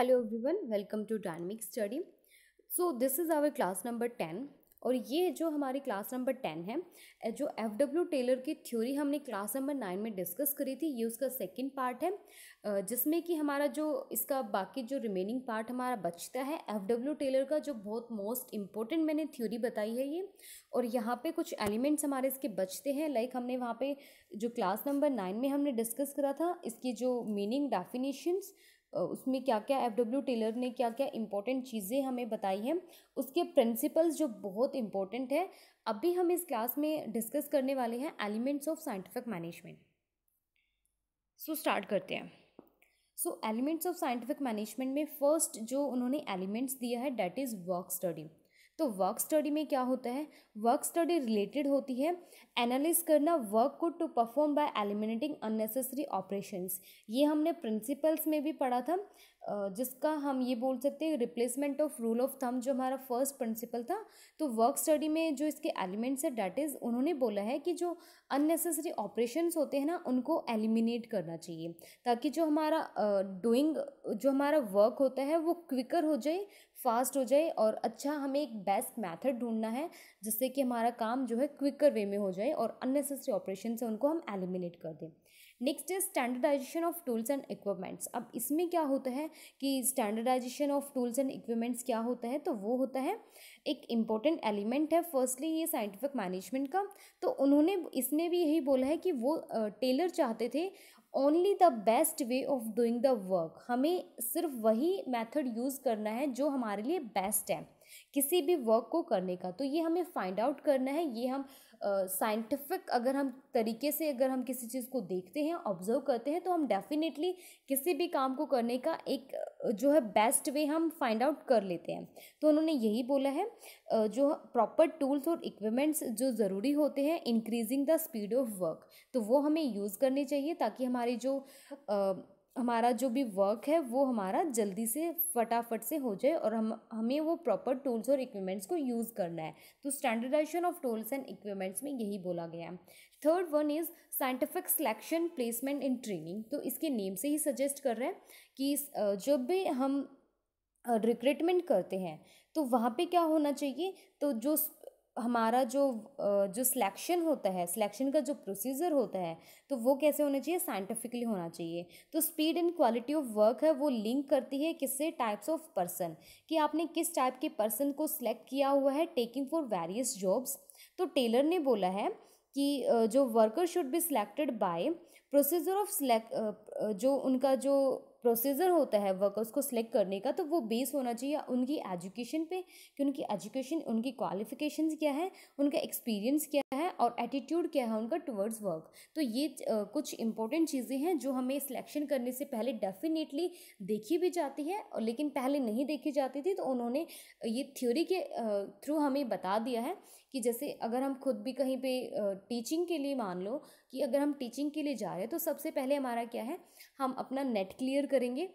Hello everyone, welcome to Dynamic Study. So this is our class number 10 और ये जो हमारी क्लास नंबर टेन है जो एफ़ डब्ल्यू टेलर की थ्योरी हमने क्लास नंबर नाइन में डिस्कस करी थी ये उसका सेकंड पार्ट है जिसमें कि हमारा जो इसका बाकी जो रिमेनिंग पार्ट हमारा बचता है एफ़ डब्ल्यू टेलर का जो बहुत मोस्ट इंपॉर्टेंट मैंने थ्योरी बताई है ये और यहाँ पे कुछ एलिमेंट्स हमारे इसके बचते हैं लाइक हमने वहाँ पे जो क्लास नंबर नाइन में हमने डिस्कस करा था इसकी जो मीनिंग डेफिनेशंस उसमें क्या क्या एफ़ डब्ल्यू टेलर ने क्या क्या इंपॉर्टेंट चीज़ें हमें बताई हैं, उसके प्रिंसिपल्स जो बहुत इंपॉर्टेंट है अभी हम इस क्लास में डिस्कस करने वाले हैं elements of scientific management so start करते हैं. So elements of scientific management में फ़र्स्ट जो उन्होंने एलिमेंट्स दिया है डैट इज़ वर्क स्टडी तो वर्क स्टडी में क्या होता है? वर्क स्टडी रिलेटेड होती है। एनालिस करना वर्क को to perform by eliminating unnecessary operations ये हमने प्रिंसिपल्स में भी पढ़ा था। जिसका हम ये बोल सकते हैं रिप्लेसमेंट ऑफ़ रूल ऑफ़ थम जो हमारा फ़र्स्ट प्रिंसिपल था। तो वर्क स्टडी में जो इसके एलिमेंट्स है डैट इज़ उन्होंने बोला है कि जो अननेसेसरी ऑपरेशंस होते हैं ना उनको एलिमिनेट करना चाहिए। ताकि जो हमारा डूइंग uh, जो हमारा वर्क होता है वो क्विकर हो जाए फास्ट हो जाए और अच्छा हमें एक बेस्ट मेथड ढूंढना है, जिससे कि हमारा काम जो है क्विकर वे में हो जाए और अननेसेसरी ऑपरेशन से उनको हम एलिमिनेट कर दें। Next is standardisation of tools and equipments. अब इसमें क्या होता है कि standardisation of tools and equipments क्या होता है? तो वो होता है, एक इंपॉर्टेंट एलिमेंट है, फर्स्टली ये साइंटिफिक मैनेजमेंट का। तो उन्होंने इसमें भी यही बोला है कि वो टेलर चाहते थे only the best way of doing the work हमें सिर्फ़ वही मेथड यूज़ करना है जो हमारे लिए बेस्ट है, किसी भी वर्क को करने का। तो ये हमें फाइंड आउट करना है, ये हम साइंटिफिक uh, अगर हम तरीके से अगर हम किसी चीज़ को देखते हैं ऑब्ज़र्व करते हैं तो हम डेफिनेटली किसी भी काम को करने का एक जो है बेस्ट वे हम फाइंड आउट कर लेते हैं। तो उन्होंने यही बोला है जो प्रॉपर टूल्स और इक्विपमेंट्स जो ज़रूरी होते हैं increasing the speed of work तो वो हमें यूज़ करने चाहिए ताकि हमारी जो आ, हमारा जो भी वर्क है, वो हमारा जल्दी से, फटाफट से हो जाए और हम, हमें वो प्रॉपर टूल्स और इक्विपमेंट्स को यूज़ करना है। तो standardisation of tools and equipments में यही बोला गया है। Third one is scientific selection placement in training तो इसके नेम से ही सजेस्ट कर रहे हैं कि जब भी हम रिक्रूटमेंट करते हैं तो वहाँ पे क्या होना चाहिए? तो जो हमारा जो जो सिलेक्शन होता है सिलेक्शन का जो प्रोसीजर होता है तो वो कैसे होना चाहिए? साइंटिफिकली होना चाहिए। तो speed and quality of work है, वो लिंक करती है किससे? टाइप्स ऑफ़ पर्सन कि आपने किस टाइप के पर्सन को सिलेक्ट किया हुआ है टेकिंग फॉर वेरियस जॉब्स तो टेलर ने बोला है कि जो worker should be selected by procedure of select जो उनका जो प्रोसीजर होता है वर्कर्स को सिलेक्ट करने का तो वो बेस होना चाहिए उनकी एजुकेशन पे कि उनकी एजुकेशन उनकी क्वालिफिकेशंस क्या है, उनका एक्सपीरियंस क्या है और एटीट्यूड क्या है उनका टुवर्ड्स वर्क तो ये कुछ इंपॉर्टेंट चीज़ें हैं जो हमें सिलेक्शन करने से पहले डेफिनेटली देखी भी जाती है और लेकिन पहले नहीं देखी जाती थी तो उन्होंने ये थ्योरी के थ्रू हमें बता दिया है कि जैसे अगर हम खुद भी कहीं पे टीचिंग के लिए मान लो कि अगर हम टीचिंग के लिए जा रहे हैं तो सबसे पहले हमारा क्या है, हम अपना नेट क्लियर करेंगे।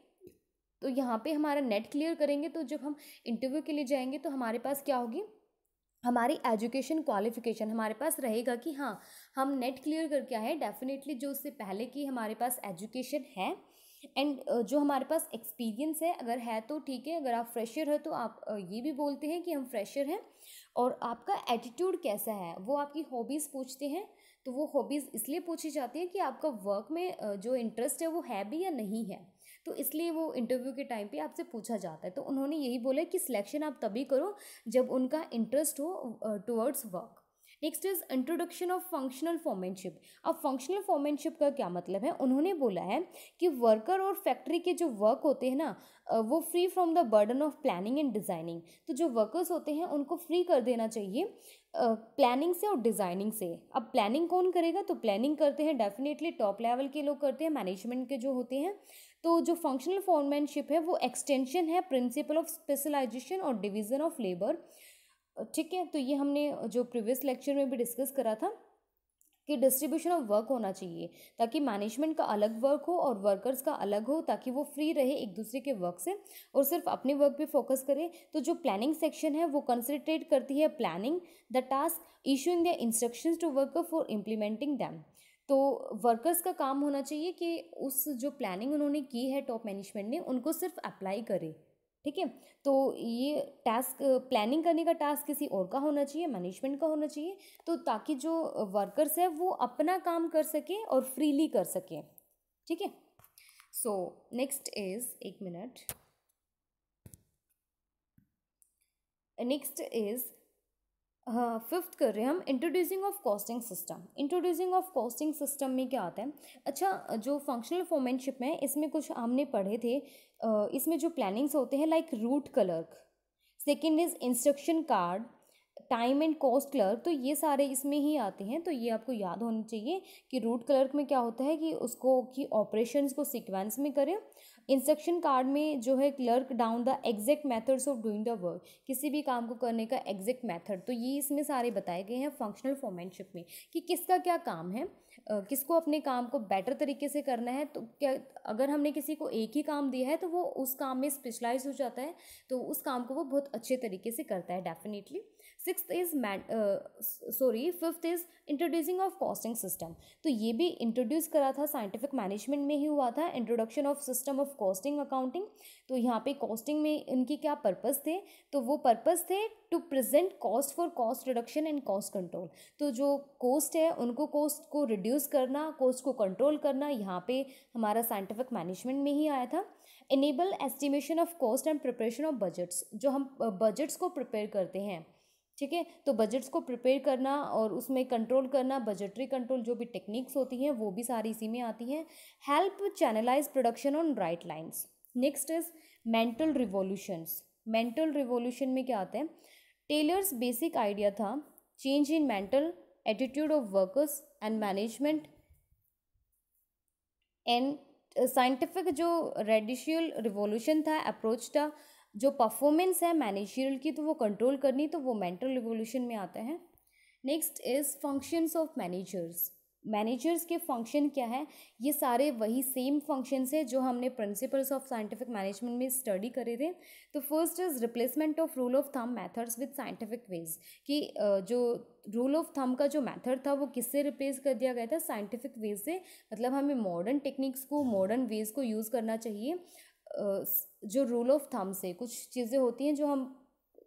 तो यहाँ पे हमारा नेट क्लियर करेंगे तो जब हम इंटरव्यू के लिए जाएँगे तो हमारे पास क्या होगी? हमारी एजुकेशन क्वालिफिकेशन हमारे पास रहेगा कि हाँ हम नेट क्लियर करके आए डेफिनेटली जो उससे पहले की हमारे पास एजुकेशन है एंड जो हमारे पास एक्सपीरियंस है, अगर है तो ठीक है, अगर आप फ्रेशर है तो आप ये भी बोलते हैं कि हम फ्रेशर हैं। और आपका एटीट्यूड कैसा है? वो आपकी हॉबीज़ पूछते हैं तो वो हॉबीज़ इसलिए पूछी जाती है कि आपका वर्क में जो इंटरेस्ट है वो है भी या नहीं है। तो इसलिए वो इंटरव्यू के टाइम पे आपसे पूछा जाता है। तो उन्होंने यही बोला कि सिलेक्शन आप तभी करो जब उनका इंटरेस्ट हो towards work next is introduction of functional foremanship अब फंक्शनल फॉर्मेनशिप का क्या मतलब है? उन्होंने बोला है कि वर्कर और फैक्ट्री के जो वर्क होते हैं ना वो free from the burden of planning and designing तो जो वर्कर्स होते हैं, उनको फ्री कर देना चाहिए प्लानिंग से और डिज़ाइनिंग से। अब प्लानिंग कौन करेगा? तो प्लानिंग करते हैं डेफिनेटली टॉप लेवल के लोग करते हैं मैनेजमेंट के जो होते हैं तो जो फंक्शनल फॉर्मेनशिप है, वो एक्सटेंशन है प्रिंसिपल ऑफ़ स्पेशलाइजेशन और डिवीज़न ऑफ़ लेबर ठीक है तो ये हमने जो प्रीवियस लेक्चर में भी डिस्कस करा था कि डिस्ट्रीब्यूशन ऑफ़ वर्क होना चाहिए, ताकि मैनेजमेंट का अलग वर्क हो और वर्कर्स का अलग हो, ताकि वो फ्री रहे एक दूसरे के वर्क से और सिर्फ़ अपने वर्क पे फोकस करे। तो जो प्लानिंग सेक्शन है, वो कंसनट्रेट करती है planning the task issuing the instructions to worker for implementing them तो वर्कर्स का काम होना चाहिए कि उस जो प्लानिंग उन्होंने की है टॉप मैनेजमेंट ने, उनको सिर्फ़ अप्लाई करे, ठीक है? तो ये टास्क प्लानिंग करने का टास्क किसी और का होना चाहिए मैनेजमेंट का होना चाहिए तो ताकि जो वर्कर्स है वो अपना काम कर सकें और फ्रीली कर सकें, ठीक है? सो नेक्स्ट इज़ एक मिनट नेक्स्ट इज़ फिफ्थ कर रहे हैं हम introducing of costing system introducing of costing system में क्या आता है? अच्छा जो फंक्शनल फॉर्मेनशिप में इसमें कुछ हमने पढ़े थे इसमें जो प्लानिंग्स होते हैं like route clerk second is instruction card time and cost clerk तो ये सारे इसमें ही आते हैं तो ये आपको याद होना चाहिए कि रूट क्लर्क में क्या होता है कि उसको, कि ऑपरेशंस को सीक्वेंस में करें इंस्ट्रक्शन कार्ड में जो है clerk down the exact methods of doing the work किसी भी काम को करने का एग्जैक्ट मेथड तो ये इसमें सारे बताए गए हैं फंक्शनल फॉर्मेनशिप में कि किसका क्या काम है किसको अपने काम को बेटर तरीके से करना है तो क्या, अगर हमने किसी को एक ही काम दिया है तो वो उस काम में स्पेशलाइज हो जाता है तो उस काम को वो बहुत अच्छे तरीके से करता है definitely six is sorry fifth is introducing of costing system तो ये भी इंट्रोड्यूस करा था साइंटिफिक मैनेजमेंट में ही हुआ था introduction of system of costing accounting तो यहाँ पे कॉस्टिंग में इनकी क्या पर्पज़ थे? तो वो पर्पज़ थे to present cost for cost reduction and cost control तो जो कॉस्ट है, उनको कॉस्ट को रिड्यूस करना कॉस्ट को कंट्रोल करना यहाँ पे हमारा साइंटिफिक मैनेजमेंट में ही आया था। Enable estimation of cost and preparation of budgets जो हम बजट्स को प्रिपेयर करते हैं। ठीक है? तो बजट्स को प्रिपेयर करना और उसमें कंट्रोल करना बजटरी कंट्रोल जो भी टेक्निक्स होती हैं, वो भी सारी इसी में आती हैं। Help channelise production on right lines next is mental revolutions mental revolution में क्या आता है? टेलर्स बेसिक आइडिया था change in mental attitude of workers and management and scientific जो रेडिशियल रिवॉल्यूशन था अप्रोच था जो परफॉर्मेंस है मैनेजरियल की तो वो कंट्रोल करनी तो वो मेंटल रिवोल्यूशन में आता है। Next is functions of managers managers के फ़ंक्शन क्या है? ये सारे वही सेम फ़ंक्शंस है जो हमने प्रिंसिपल्स ऑफ़ साइंटिफिक मैनेजमेंट में स्टडी करे थे। तो first is replacement of rule of thumb methods with scientific ways कि जो रूल ऑफ़ थम का जो मेथड था, वो किससे रिप्लेस कर दिया गया था? साइंटिफिक वेज से। मतलब हमें मॉडर्न टेक्निक्स को मॉडर्न वेज को यूज़ करना चाहिए। जो रूल ऑफ़ थम से कुछ चीज़ें होती हैं जो हम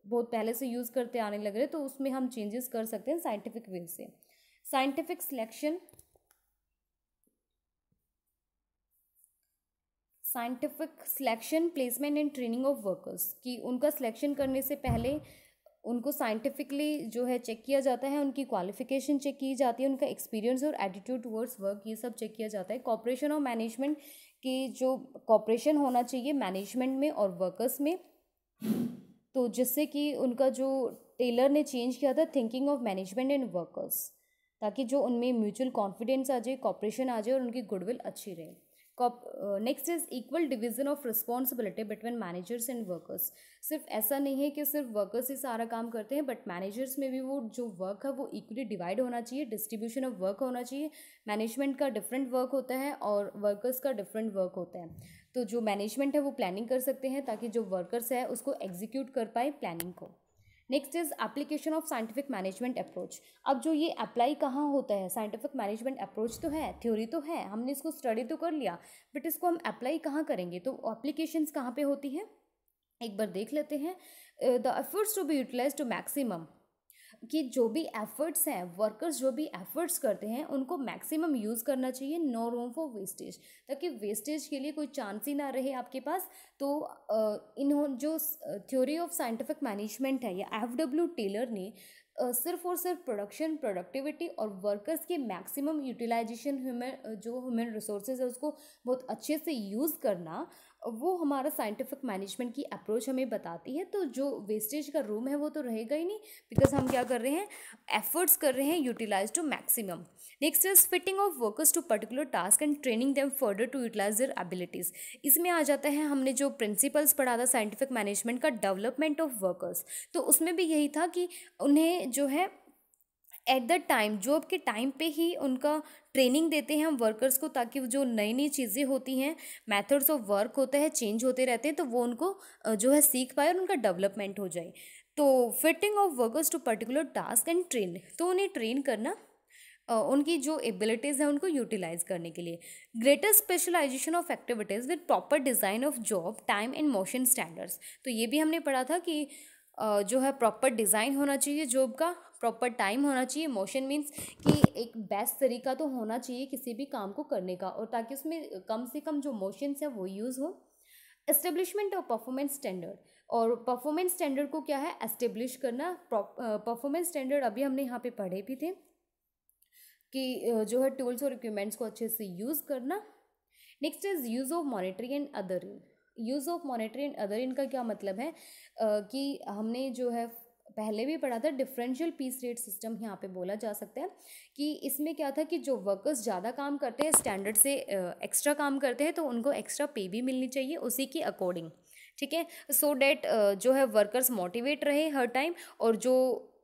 बहुत पहले से यूज़ करते आने लग रहे तो उसमें हम चेंजेस कर सकते हैं साइंटिफिक वे से। Scientific selection scientific selection placement and training of workers कि उनका सिलेक्शन करने से पहले उनको साइंटिफिकली जो है चेक किया जाता है, उनकी क्वालिफिकेशन चेक की जाती है, उनका एक्सपीरियंस और एटीट्यूड टुवर्ड्स वर्क ये सब चेक किया जाता है। कॉपरेशन और मैनेजमेंट कि जो कॉपरेशन होना चाहिए मैनेजमेंट में और वर्कर्स में तो जिससे कि उनका जो टेलर ने चेंज किया था thinking of management and workers ताकि जो उनमें म्यूचुअल कॉन्फिडेंस आ जाए कॉपरेशन आ जाए और उनकी गुडविल अच्छी रहे। Next is equal division of responsibility between managers and workers सिर्फ़ ऐसा नहीं है कि सिर्फ़ वर्कर्स ही सारा काम करते हैं बट मैनेजर्स में भी वो जो वर्क है वो इक्वली डिवाइड होना चाहिए डिस्ट्रीब्यूशन ऑफ़ वर्क होना चाहिए। मैनेजमेंट का डिफरेंट वर्क होता है और वर्कर्स का डिफरेंट वर्क होता है। तो जो मैनेजमेंट है वो प्लानिंग कर सकते हैं ताकि जो वर्कर्स है उसको एग्जीक्यूट कर पाए प्लानिंग को। Next is application of scientific management approach अब जो ये अप्लाई कहाँ होता है? साइंटिफिक मैनेजमेंट अप्रोच तो है थ्योरी तो है, हमने इसको स्टडी तो कर लिया बट इसको हम अप्लाई कहाँ करेंगे? तो अप्लीकेशंस कहाँ पे होती है? एक बार देख लेते हैं। The efforts to be utilise to maximum कि जो भी एफर्ट्स हैं वर्कर्स जो भी एफर्ट्स करते हैं, उनको मैक्सिमम यूज़ करना चाहिए नो रूम फॉर वेस्टेज ताकि वेस्टेज के लिए कोई चांस ही ना रहे आपके पास तो इन्हों, जो थ्योरी ऑफ़ साइंटिफिक मैनेजमेंट है, या एफ़ डब्ल्यू टेलर ने सिर्फ़ और सिर्फ़ प्रोडक्शन प्रोडक्टिविटी और वर्कर्स के मैक्सिमम यूटिलाइजेशन ह्यूमन जो ह्यूमन रिसोर्सेज है, उसको बहुत अच्छे से यूज़ करना वो हमारा साइंटिफिक मैनेजमेंट की अप्रोच हमें बताती है तो जो वेस्टेज का रूम है वो तो रहेगा ही नहीं बिकॉज़ हम क्या कर रहे हैं एफर्ट्स कर रहे हैं utilise to maximum next is fitting of workers to particular task and training them further to utilise their abilities इसमें आ जाता है हमने जो प्रिंसिपल्स पढ़ा था साइंटिफिक मैनेजमेंट का डेवलपमेंट ऑफ़ वर्कर्स तो उसमें भी यही था कि उन्हें जो है एट द टाइम जॉब के टाइम पे ही उनका ट्रेनिंग देते हैं हम वर्कर्स को ताकि जो नई नई चीज़ें होती हैं मेथड्स ऑफ़ वर्क होता है चेंज होते रहते हैं तो वो उनको जो है सीख पाए और उनका डेवलपमेंट हो जाए। तो fitting of workers to particular task and train तो उन्हें ट्रेन करना उनकी जो एबिलिटीज़ हैं उनको यूटिलाइज करने के लिए। Greater specialisation of activities with proper design of job time and motion standards तो ये भी हमने पढ़ा था कि जो है प्रॉपर डिज़ाइन होना चाहिए जॉब का प्रॉपर टाइम होना चाहिए। मोशन मीन्स कि एक बेस्ट तरीका तो होना चाहिए किसी भी काम को करने का और ताकि उसमें कम से कम जो मोशंस हैं वो यूज़ हो। एस्टेब्लिशमेंट ऑफ़ परफॉर्मेंस स्टैंडर्ड और परफॉर्मेंस स्टैंडर्ड को क्या है? एस्टेब्लिश करना। परफॉर्मेंस स्टैंडर्ड अभी हमने यहाँ पे पढ़े भी थे कि जो है टूल्स और इक्विपमेंट्स को अच्छे से यूज़ करना। Next is use of monetary and other in use of monetary and other इनका क्या मतलब है? uh, कि हमने जो है पहले भी पढ़ा था डिफरेंशियल पीस रेट सिस्टम यहाँ पे बोला जा सकता है कि इसमें क्या था कि जो वर्कर्स ज़्यादा काम करते हैं स्टैंडर्ड से एक्स्ट्रा काम करते हैं तो उनको एक्स्ट्रा पे भी मिलनी चाहिए उसी के अकॉर्डिंग ठीक है? सो डैट जो है वर्कर्स मोटिवेट रहे हर टाइम और जो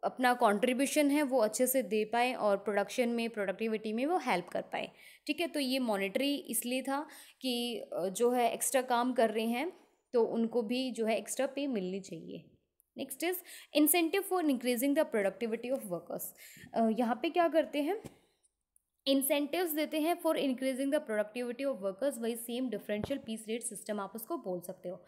अपना कंट्रीब्यूशन है वो अच्छे से दे पाए और प्रोडक्शन में प्रोडक्टिविटी में वो हेल्प कर पाए, ठीक है? तो ये मॉनिटरी इसलिए था कि जो है एक्स्ट्रा काम कर रहे हैं तो उनको भी जो है एक्स्ट्रा पे मिलनी चाहिए। Next is incentive for increasing the productivity of workers यहाँ पे क्या करते हैं? इंसेंटिव्स देते हैं for increasing the productivity of workers वही same differential piece rate system आप उसको बोल सकते हो।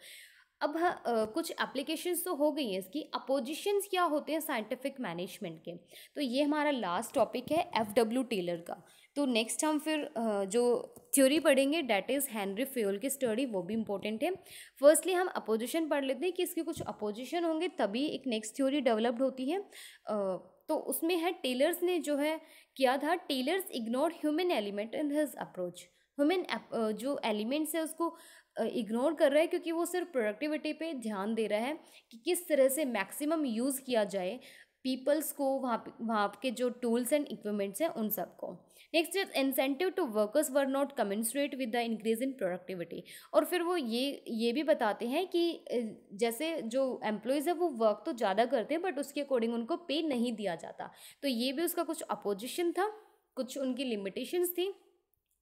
अब हाँ कुछ एप्लीकेशंस तो हो गई है इसकी। अपोजिशंस क्या होते हैं? साइंटिफिक मैनेजमेंट के। तो ये हमारा लास्ट टॉपिक है एफ़ डब्ल्यू टेलर का। तो नेक्स्ट हम फिर जो थ्योरी पढ़ेंगे डैट इज़ हैंनरी फ्यूल की स्टडी वो भी इंपॉर्टेंट है। फर्स्टली हम अपोजिशन पढ़ लेते हैं कि इसके कुछ अपोजिशन होंगे, तभी एक नेक्स्ट थ्योरी डेवलप्ड होती है। तो उसमें है टेलर्स ने जो है, किया था Taylor's ignore human element in his approach human जो एलिमेंट्स है, उसको इग्नोर कर रहा है, क्योंकि वो सिर्फ़ प्रोडक्टिविटी पे ध्यान दे रहा है कि किस तरह से मैक्सिमम यूज़ किया जाए पीपल्स को, वहाँ वहाँ के जो टूल्स एंड इक्विपमेंट्स हैं, उन सबको। Next is incentive to workers were not commensurate with the increase in productivity और फिर वो ये ये भी बताते हैं कि जैसे जो एम्प्लॉयज़ है वो वर्क तो ज़्यादा करते हैं बट उसके अकॉर्डिंग उनको पे नहीं दिया जाता। तो ये भी उसका कुछ अपोजिशन था, कुछ उनकी लिमिटेशंस थी।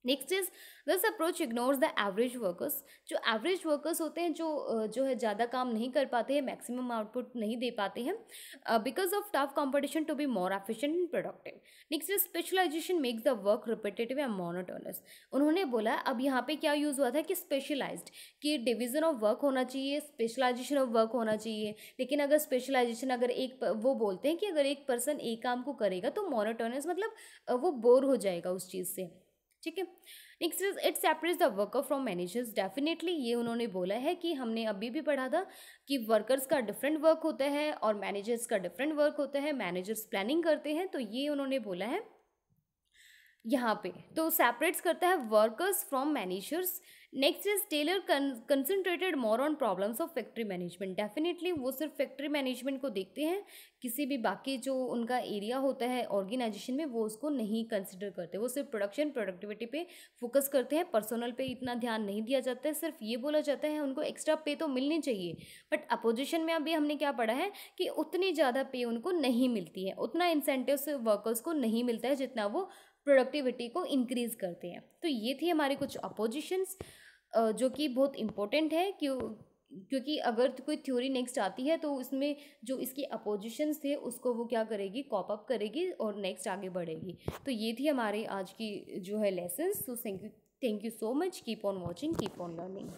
Next is this approach ignores the average workers जो एवरेज वर्कर्स होते हैं, जो जो है ज़्यादा काम नहीं कर पाते हैं मैक्सिमम आउटपुट नहीं दे पाते हैं because of tough competition to be more efficient and productive next is specialisation makes the work repetitive and monotonous उन्होंने बोला, अब यहाँ पे क्या यूज़ हुआ था कि स्पेशलाइज्ड कि डिविज़न ऑफ़ वर्क होना चाहिए स्पेशलाइजेशन ऑफ़ वर्क होना चाहिए, लेकिन अगर स्पेशलाइजेशन अगर एक वो बोलते हैं कि अगर एक पर्सन एक काम को करेगा तो मोनोटोनस मतलब वो बोर हो जाएगा उस चीज़ से। ठीक है? Next is it separates the worker from managers definitely ये उन्होंने बोला है कि हमने अभी भी पढ़ा था कि वर्कर्स का डिफरेंट वर्क होता है और मैनेजर्स का डिफरेंट वर्क होता है मैनेजर्स प्लानिंग करते हैं तो ये उन्होंने बोला है यहाँ पे। तो सेपरेट्स करता है workers from managers next is Taylor concentrated more on problems of factory management definitely वो सिर्फ़ फैक्ट्री मैनेजमेंट को देखते हैं, किसी भी बाकी जो उनका एरिया होता है ऑर्गेनाइजेशन में, वो उसको नहीं कंसिडर करते। वो सिर्फ़ प्रोडक्शन प्रोडक्टिविटी पे फोकस करते हैं। पर्सनल पे इतना ध्यान नहीं दिया जाता है, सिर्फ़ ये बोला जाता है, उनको एक्स्ट्रा पे तो मिलनी चाहिए। बट अपोजिशन में अभी हमने क्या पढ़ा है कि उतनी ज़्यादा पे उनको नहीं मिलती है। उतना इंसेंटिव वर्कर्स को नहीं मिलता है जितना वो प्रोडक्टिविटी को इंक्रीज़ करते हैं। तो ये थी हमारे कुछ अपोजिशंस जो कि बहुत इम्पोर्टेंट है, क्यों, क्योंकि अगर कोई थ्योरी नेक्स्ट आती है तो उसमें जो इसकी अपोजिशंस थे, उसको वो क्या करेगी कॉप अप करेगी और नेक्स्ट आगे बढ़ेगी। तो ये थी हमारे आज की जो है लेसन्स तो thank you thank you so much keep on watching keep on learning